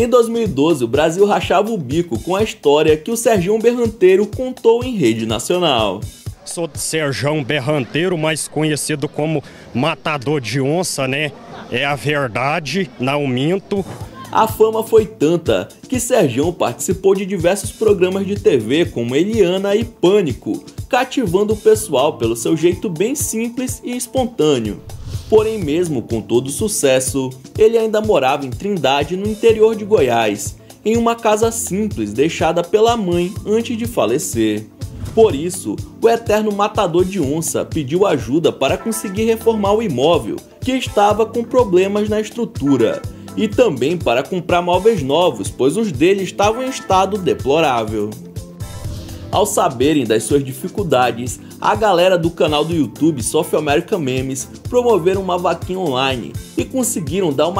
Em 2012, o Brasil rachava o bico com a história que o Sergião Berranteiro contou em rede nacional. Sou de Serjão Berranteiro, mais conhecido como Matador de Onça, né? É a verdade, não minto. A fama foi tanta que Sergião participou de diversos programas de TV como Eliana e Pânico, cativando o pessoal pelo seu jeito bem simples e espontâneo. Porém, mesmo com todo o sucesso, ele ainda morava em Trindade, no interior de Goiás, em uma casa simples deixada pela mãe antes de falecer. Por isso, o eterno matador de onça pediu ajuda para conseguir reformar o imóvel, que estava com problemas na estrutura, e também para comprar móveis novos, pois os dele estavam em estado deplorável. Ao saberem das suas dificuldades, a galera do canal do YouTube Soft American Memes promoveram uma vaquinha online e conseguiram dar uma